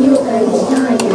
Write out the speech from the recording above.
右边儿一一点